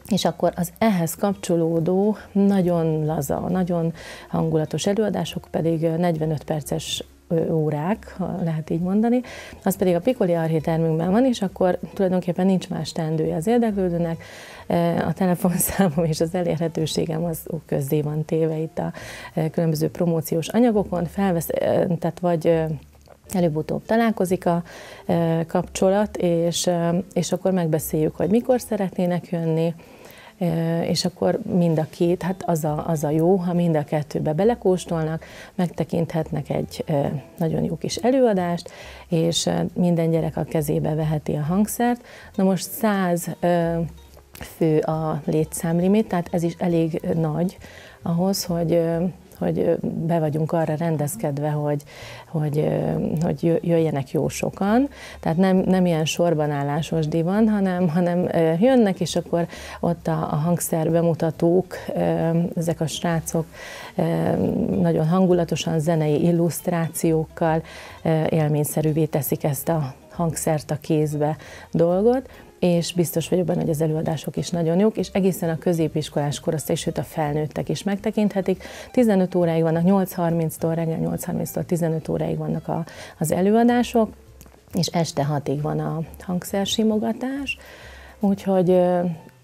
És akkor az ehhez kapcsolódó, nagyon laza, nagyon hangulatos előadások pedig 45 perces órák, ha lehet így mondani, az pedig a Piccoli Architermünkben van, és akkor tulajdonképpen nincs más teendője az érdeklődőnek, a telefonszámom és az elérhetőségem az közzé van téve itt a különböző promóciós anyagokon, felvesz, tehát vagy előbb-utóbb találkozik a kapcsolat, és, és akkor megbeszéljük, hogy mikor szeretnének jönni, és akkor mind a két, hát az a, az a jó, ha mind a kettőbe belekóstolnak, megtekinthetnek egy nagyon jó kis előadást, és minden gyerek a kezébe veheti a hangszert. Na most száz fő a létszámlimit, tehát ez is elég nagy ahhoz, hogy hogy be vagyunk arra rendezkedve, hogy, hogy, hogy jöjjenek jó sokan. Tehát nem, nem ilyen sorbanállásos divan, hanem, hanem jönnek, és akkor ott a, a hangszer bemutatók, ezek a srácok nagyon hangulatosan zenei illusztrációkkal élményszerűvé teszik ezt a hangszert a kézbe dolgot, és biztos vagyok benne, hogy az előadások is nagyon jók, és egészen a középiskolás korosztály, sőt a felnőttek is megtekinthetik. 15 óráig vannak, 8.30-tól, reggel 8.30-tól 15 óráig vannak a, az előadások, és este 6-ig van a hangszersimogatás, úgyhogy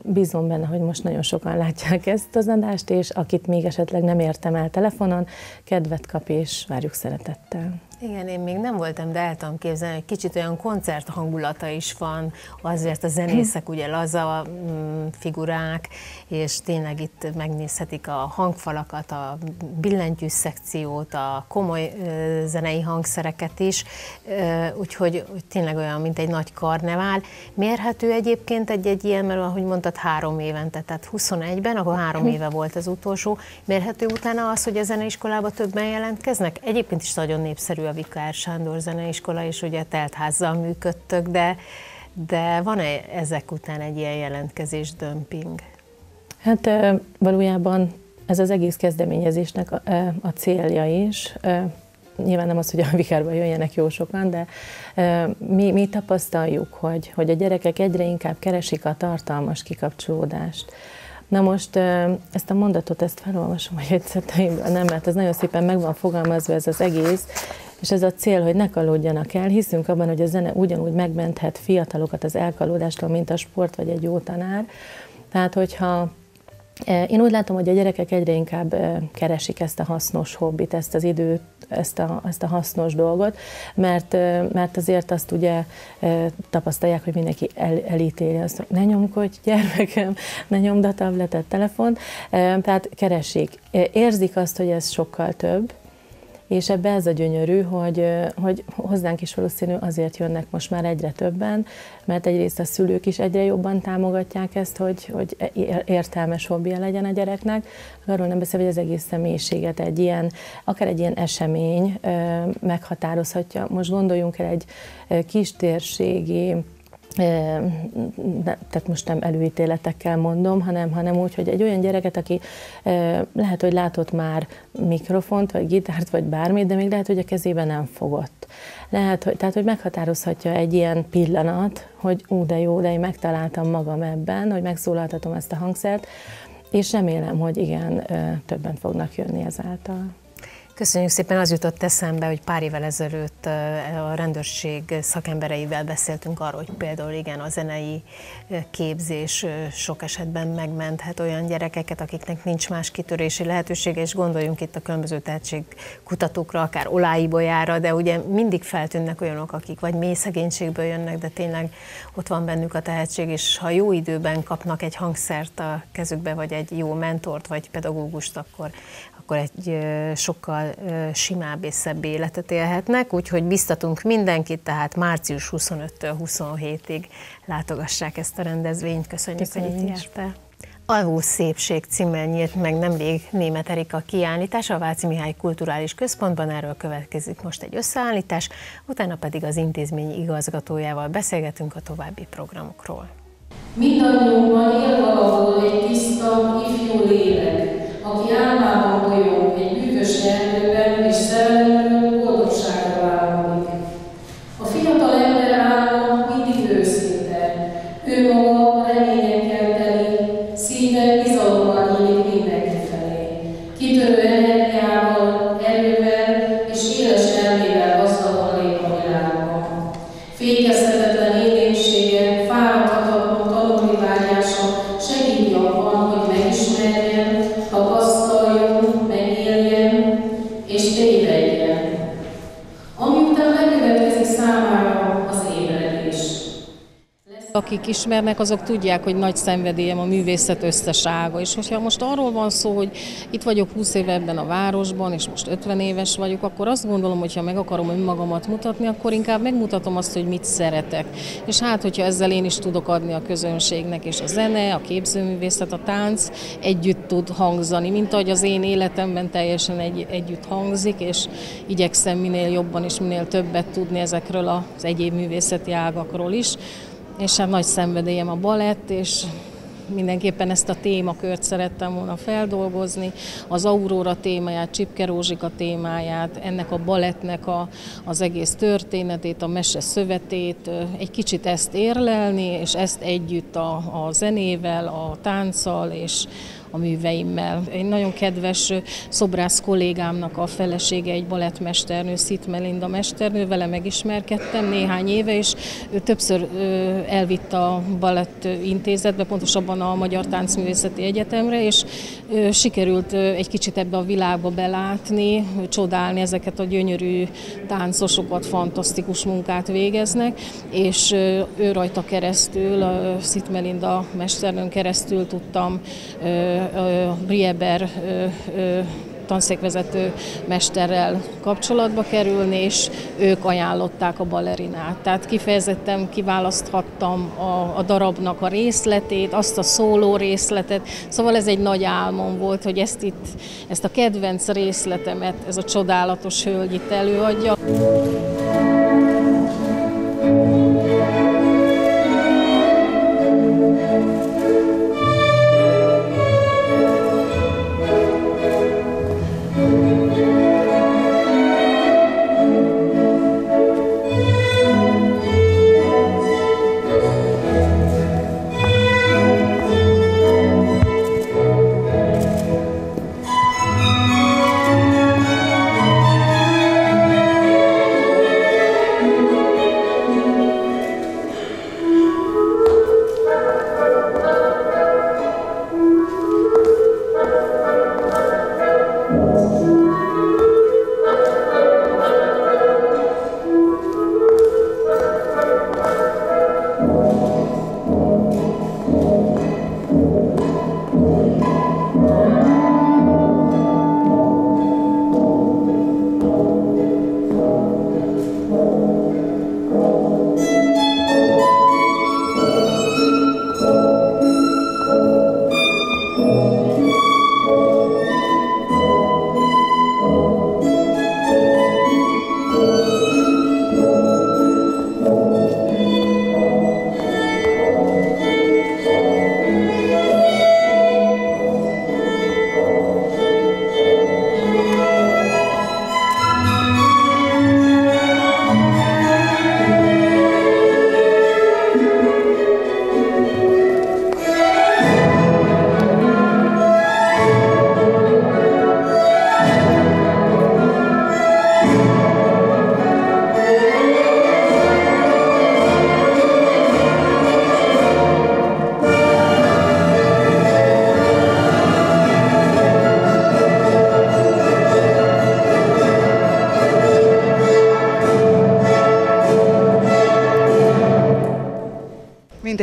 bízom benne, hogy most nagyon sokan látják ezt az adást, és akit még esetleg nem értem el telefonon, kedvet kap, és várjuk szeretettel. Igen, én még nem voltam, de el tudom képzelni, hogy kicsit olyan koncert hangulata is van, azért a zenészek ugye laza mm, figurák, és tényleg itt megnézhetik a hangfalakat, a billentyűs szekciót, a komoly zenei hangszereket is, úgyhogy tényleg olyan, mint egy nagy karnevál. Mérhető egyébként egy-egy ilyen, mert ahogy mondtad, három évente, tehát 21-ben, akkor három éve volt az utolsó. Mérhető utána az, hogy a zeneiskolában többen jelentkeznek? Egyébként is nagyon népszerű a Vikár Sándor Zeneiskola, és ugye teltházzal működtök, de, de van-e ezek után egy ilyen jelentkezés dömping? Hát valójában ez az egész kezdeményezésnek a, a célja is. Nyilván nem az, hogy a vikárba jöjjenek jó sokan, de mi, mi tapasztaljuk, hogy, hogy a gyerekek egyre inkább keresik a tartalmas kikapcsolódást. Na most ezt a mondatot, ezt felolvasom a jegyzeteimben, nem, mert ez nagyon szépen meg van fogalmazva ez az egész, és ez a cél, hogy ne kalódjanak el. Hiszünk abban, hogy a zene ugyanúgy megmenthet fiatalokat az elkalódástól, mint a sport vagy egy jó tanár. Tehát, hogyha én úgy látom, hogy a gyerekek egyre inkább keresik ezt a hasznos hobbit, ezt az időt, ezt a, ezt a hasznos dolgot, mert, mert azért azt ugye tapasztalják, hogy mindenki el, elítéli azt, hogy ne nyomkodj gyermekem, ne nyomd a tabletet, telefont, tehát keresik. Érzik azt, hogy ez sokkal több, és ebbe ez a gyönyörű, hogy, hogy hozzánk is valószínű azért jönnek most már egyre többen, mert egyrészt a szülők is egyre jobban támogatják ezt, hogy, hogy értelmes hobbija legyen a gyereknek, arról nem beszél, hogy az egész személyiséget egy ilyen, akár egy ilyen esemény meghatározhatja. Most gondoljunk el egy kistérségi tehát most nem előítéletekkel mondom, hanem, hanem úgy, hogy egy olyan gyereket, aki lehet, hogy látott már mikrofont, vagy gitárt, vagy bármit, de még lehet, hogy a kezében nem fogott. Lehet, hogy, tehát, hogy meghatározhatja egy ilyen pillanat, hogy ú, de jó, de én megtaláltam magam ebben, hogy megszólaltatom ezt a hangszert, és remélem, hogy igen, többen fognak jönni ezáltal. Köszönjük szépen, az jutott eszembe, hogy pár évvel ezelőtt a rendőrség szakembereivel beszéltünk arról, hogy például igen, a zenei képzés sok esetben megmenthet olyan gyerekeket, akiknek nincs más kitörési lehetősége, és gondoljunk itt a különböző tehetségkutatókra, akár Oláibolyára, de ugye mindig feltűnnek olyanok, akik vagy mély szegénységből jönnek, de tényleg ott van bennük a tehetség, és ha jó időben kapnak egy hangszert a kezükbe, vagy egy jó mentort, vagy pedagógust, akkor, akkor egy sokkal simább és szebb életet élhetnek, úgyhogy biztatunk mindenkit, tehát március 25-től 27-ig látogassák ezt a rendezvényt. Köszönjük, Köszönjük. hogy itt jártál. Alvó Szépség címmel nyílt meg nemrég Német Erika kiállítás a Váci Mihály Kulturális Központban, erről következik most egy összeállítás, utána pedig az intézmény igazgatójával beszélgetünk a további programokról. Mindannyiunkban él valahol egy tiszta, ifjú lélek, aki álmában bolyog Akik ismernek, azok tudják, hogy nagy szenvedélyem a művészet összesága. És hogyha most arról van szó, hogy itt vagyok 20 éve ebben a városban, és most 50 éves vagyok, akkor azt gondolom, hogy ha meg akarom önmagamat mutatni, akkor inkább megmutatom azt, hogy mit szeretek. És hát, hogyha ezzel én is tudok adni a közönségnek, és a zene, a képzőművészet, a tánc együtt tud hangzani, mint ahogy az én életemben teljesen egy, együtt hangzik, és igyekszem minél jobban és minél többet tudni ezekről az egyéb művészeti ágakról is és hát nagy szenvedélyem a balett, és mindenképpen ezt a témakört szerettem volna feldolgozni, az Aurora témáját, Csipke Rózsika témáját, ennek a balettnek a, az egész történetét, a mese szövetét, egy kicsit ezt érlelni, és ezt együtt a, a zenével, a tánccal és a műveimmel. Egy nagyon kedves szobrász kollégámnak a felesége, egy balettmesternő, Szit Melinda mesternő, vele megismerkedtem néhány éve, és többször elvitt a balett intézetbe, pontosabban a Magyar Táncművészeti Egyetemre, és sikerült egy kicsit ebbe a világba belátni, csodálni ezeket a gyönyörű táncosokat, fantasztikus munkát végeznek, és ő rajta keresztül, Szit Melinda mesternőn keresztül tudtam Brieber tanszékvezető mesterrel kapcsolatba kerülni, és ők ajánlották a balerinát. Tehát kifejezetten kiválaszthattam a, a darabnak a részletét, azt a szóló részletet, szóval ez egy nagy álmom volt, hogy ezt itt, ezt a kedvenc részletemet, ez a csodálatos hölgy itt előadja.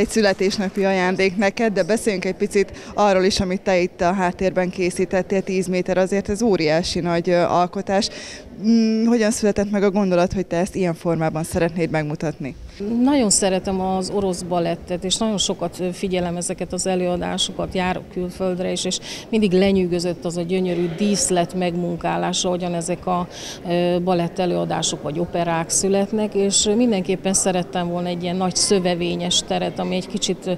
Egy születésnapi ajándék neked, de beszéljünk egy picit arról is, amit te itt a háttérben készítettél, 10 méter, azért ez óriási nagy alkotás. Mm, hogyan született meg a gondolat, hogy te ezt ilyen formában szeretnéd megmutatni? Nagyon szeretem az orosz balettet, és nagyon sokat figyelem ezeket az előadásokat, járok külföldre is, és mindig lenyűgözött az a gyönyörű díszlet megmunkálása, hogyan ezek a balett előadások vagy operák születnek, és mindenképpen szerettem volna egy ilyen nagy szövevényes teret, ami egy kicsit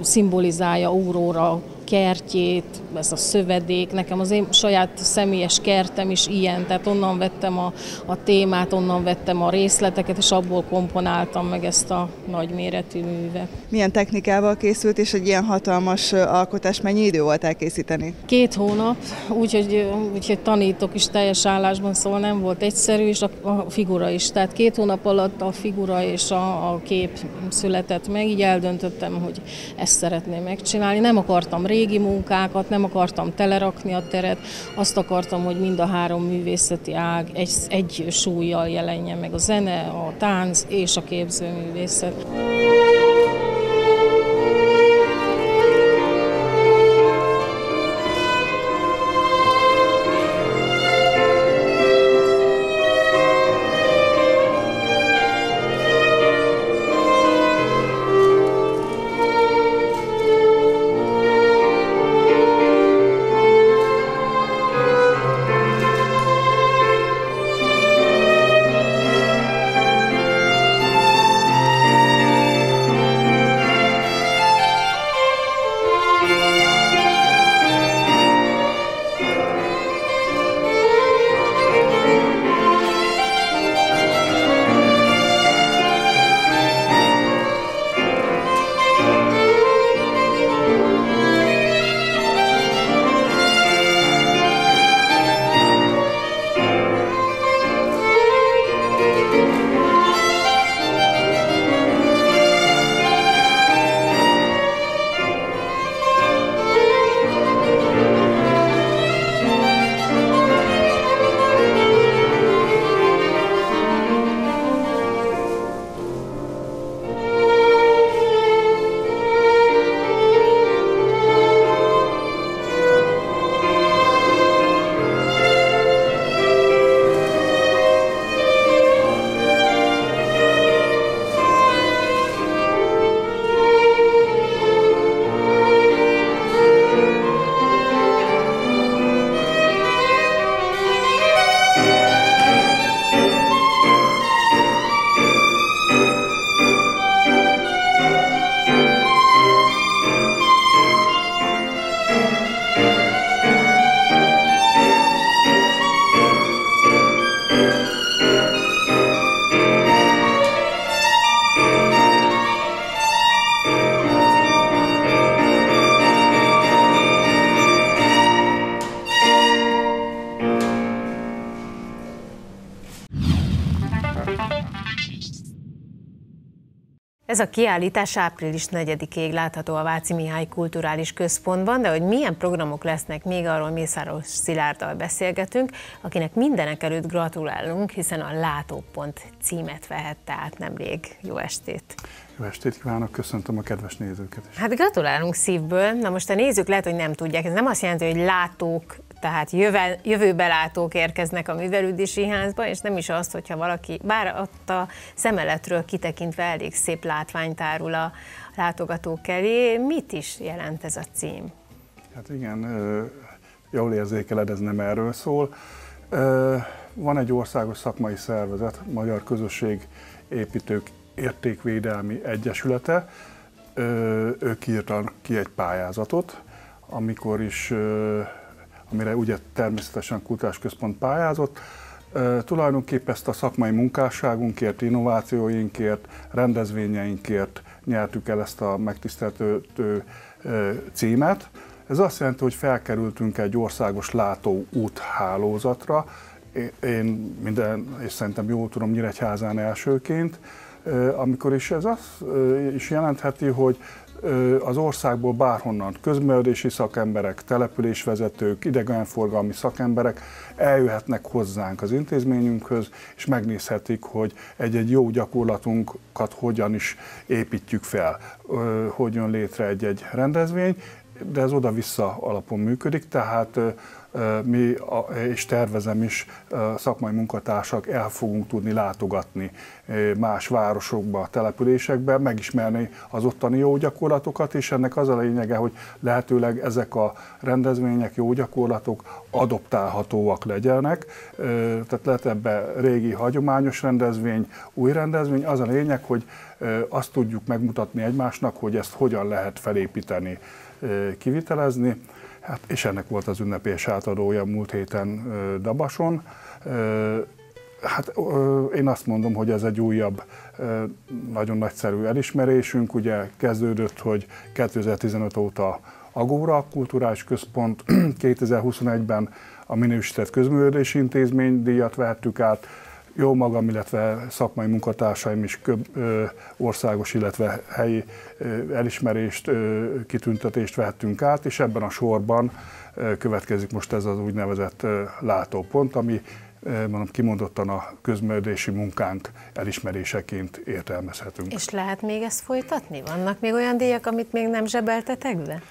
szimbolizálja Aurora kertjét, ez a szövedék, nekem az én saját személyes kertem is ilyen, tehát onnan vettem a, a témát, onnan vettem a részleteket, és abból komponáltam meg ezt a nagyméretű művet. Milyen technikával készült, és egy ilyen hatalmas alkotás mennyi idő volt elkészíteni? Két hónap, úgyhogy, úgyhogy tanítok is teljes állásban, szóval nem volt egyszerű, és a, a figura is. Tehát két hónap alatt a figura és a, a kép született meg, így eldöntöttem, hogy ezt szeretném megcsinálni. Nem akartam ré régi munkákat, nem akartam telerakni a teret, azt akartam, hogy mind a három művészeti ág egy, egy súlyjal jelenjen meg a zene, a tánc és a képzőművészet. Ez a kiállítás április 4-ig látható a Váci Mihály Kulturális Központban, de hogy milyen programok lesznek, még arról Mészáros Szilárddal beszélgetünk, akinek mindenek előtt gratulálunk, hiszen a Látópont címet vehette át nemrég. Jó estét! Jó estét kívánok, köszöntöm a kedves nézőket is. Hát gratulálunk szívből. Na most a nézők lehet, hogy nem tudják. Ez nem azt jelenti, hogy látók tehát jöve, jövőbelátók érkeznek a művelődési házba, és nem is azt, hogyha valaki, bár ott a szemeletről kitekintve elég szép látvány tárul a látogatók elé, mit is jelent ez a cím? Hát igen, jól érzékeled, ez nem erről szól. Van egy országos szakmai szervezet, Magyar Közösség Építők Értékvédelmi Egyesülete, ők írtak ki egy pályázatot, amikor is amire ugye természetesen Kultúrás Központ pályázott. Tulajdonképpen ezt a szakmai munkásságunkért, innovációinkért, rendezvényeinkért nyertük el ezt a megtiszteltő címet. Ez azt jelenti, hogy felkerültünk egy országos látó úthálózatra. Én minden, és szerintem jól tudom, Nyíregyházán elsőként, amikor is ez azt is jelentheti, hogy az országból bárhonnan közművelési szakemberek, településvezetők, idegenforgalmi szakemberek eljöhetnek hozzánk az intézményünkhöz, és megnézhetik, hogy egy-egy jó gyakorlatunkat hogyan is építjük fel, hogy jön létre egy-egy rendezvény, de ez oda-vissza alapon működik, tehát mi, és tervezem is, szakmai munkatársak el fogunk tudni látogatni más városokba, településekbe, megismerni az ottani jó gyakorlatokat, és ennek az a lényege, hogy lehetőleg ezek a rendezvények, jó gyakorlatok adoptálhatóak legyenek, tehát lehet ebbe régi hagyományos rendezvény, új rendezvény, az a lényeg, hogy azt tudjuk megmutatni egymásnak, hogy ezt hogyan lehet felépíteni, kivitelezni, Hát, és ennek volt az ünnepés átadója múlt héten Dabason. Hát én azt mondom, hogy ez egy újabb, nagyon nagyszerű elismerésünk. Ugye kezdődött, hogy 2015 óta Agóra Kulturális Központ, 2021-ben a minősített közművelődési intézmény díjat vehettük át, jó magam, illetve szakmai munkatársaim is köb, ö, országos, illetve helyi ö, elismerést, ö, kitüntetést vehettünk át, és ebben a sorban ö, következik most ez az úgynevezett ö, látópont, ami mondom, kimondottan a közművelési munkánk elismeréseként értelmezhetünk. És lehet még ezt folytatni? Vannak még olyan díjak, amit még nem zsebeltetek be?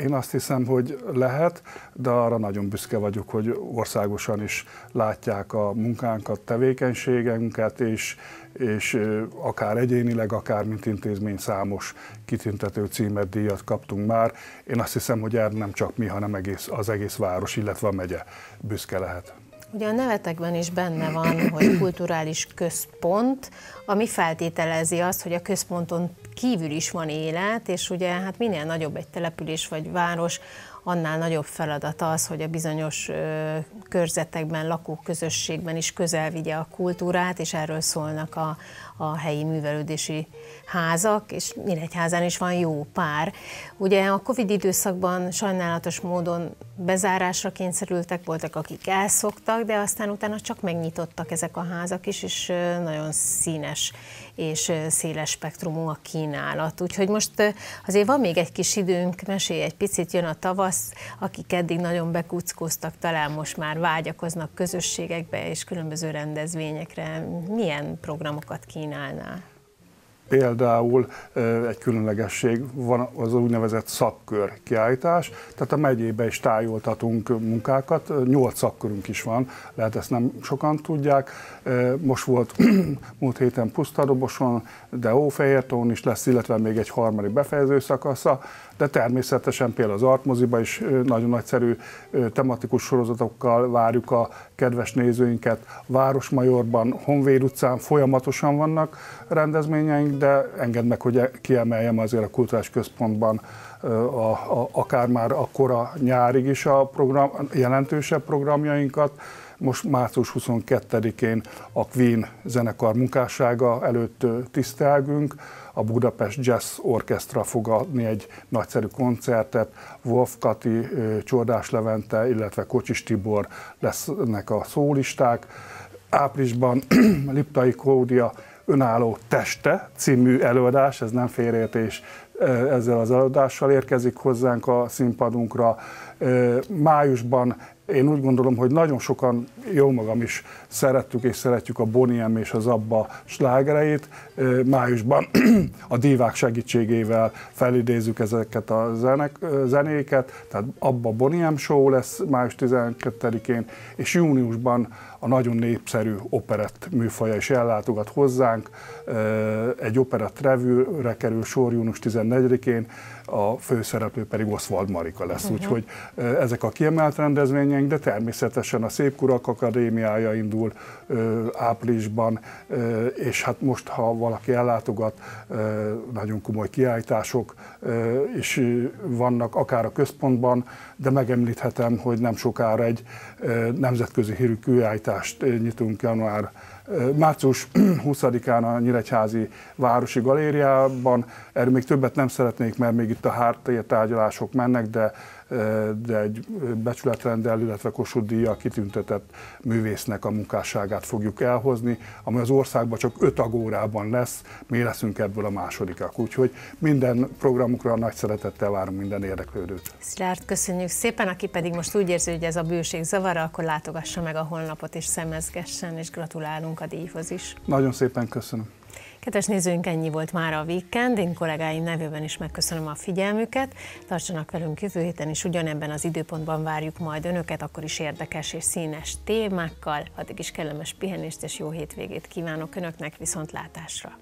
Én azt hiszem, hogy lehet, de arra nagyon büszke vagyok, hogy országosan is látják a munkánkat, tevékenységünket, és, és akár egyénileg, akár mint intézmény számos kitüntető címet, díjat kaptunk már. Én azt hiszem, hogy erre nem csak mi, hanem egész, az egész város, illetve a megye büszke lehet. Ugye a nevetekben is benne van, hogy kulturális központ, ami feltételezi azt, hogy a központon kívül is van élet, és ugye hát minél nagyobb egy település vagy város, annál nagyobb feladat az, hogy a bizonyos ö, körzetekben, lakóközösségben is közel vigye a kultúrát, és erről szólnak a, a helyi művelődési házak, és Nyíregyházán is van jó pár. Ugye a Covid időszakban sajnálatos módon bezárásra kényszerültek, voltak, akik elszoktak, de aztán utána csak megnyitottak ezek a házak is, és nagyon színes és széles spektrumú a kínálat. Úgyhogy most azért van még egy kis időnk, mesélj egy picit, jön a tavasz, akik eddig nagyon bekuckóztak, talán most már vágyakoznak közösségekbe és különböző rendezvényekre. Milyen programokat kínálnál? Például egy különlegesség van az úgynevezett szakkör kiállítás, tehát a megyébe is tájoltatunk munkákat, nyolc szakkörünk is van, lehet ezt nem sokan tudják. Most volt múlt héten Pusztadoboson, de Ófehértón is lesz, illetve még egy harmadik befejező szakasza, de természetesen például az Artmoziba is nagyon nagyszerű tematikus sorozatokkal várjuk a kedves nézőinket. Városmajorban, Honvéd utcán folyamatosan vannak rendezményeink, de engedd meg, hogy kiemeljem azért a kulturális központban a, a, akár már akkora nyárig is a program, jelentősebb programjainkat. Most március 22-én a Queen zenekar munkássága előtt tisztelgünk, a Budapest Jazz Orchestra fog adni egy nagyszerű koncertet, Wolf Kati, Csordás Levente, illetve Kocsis Tibor lesznek a szólisták. Áprilisban Liptai Kódia önálló teste című előadás, ez nem félreértés, ezzel az előadással érkezik hozzánk a színpadunkra. Májusban én úgy gondolom, hogy nagyon sokan, jó magam is szerettük és szeretjük a Boniem és az Abba slágereit. Májusban a divák segítségével felidézzük ezeket a zenek, zenéket, tehát Abba Boniem Show lesz május 12-én, és júniusban a nagyon népszerű operett műfaja is ellátogat hozzánk. Egy operett revűre kerül sor június 14-én, a főszereplő pedig Oswald Marika lesz. Uh-huh. Úgyhogy ezek a kiemelt rendezvényeink, de természetesen a Szépkurak Akadémiája indul áprilisban, és hát most, ha valaki ellátogat, nagyon komoly kiállítások is vannak, akár a központban, de megemlíthetem, hogy nem sokára egy nemzetközi hírű kiállítást nyitunk január március 20-án a Nyíregyházi Városi Galériában. Erről még többet nem szeretnék, mert még itt a háttértárgyalások mennek, de de egy becsületrendel, illetve Kossuth díjjal kitüntetett művésznek a munkásságát fogjuk elhozni, ami az országban csak öt agórában lesz, mi leszünk ebből a másodikak. Úgyhogy minden programukra nagy szeretettel várunk minden érdeklődőt. Szilárd, köszönjük szépen, aki pedig most úgy érzi, hogy ez a bőség zavara, akkor látogassa meg a honlapot és szemezgessen, és gratulálunk a díjhoz is. Nagyon szépen köszönöm. Kedves nézőink, ennyi volt már a Weekend. Én kollégáim nevében is megköszönöm a figyelmüket. Tartsanak velünk jövő héten is, ugyanebben az időpontban várjuk majd önöket, akkor is érdekes és színes témákkal. Addig is kellemes pihenést és jó hétvégét kívánok önöknek viszontlátásra.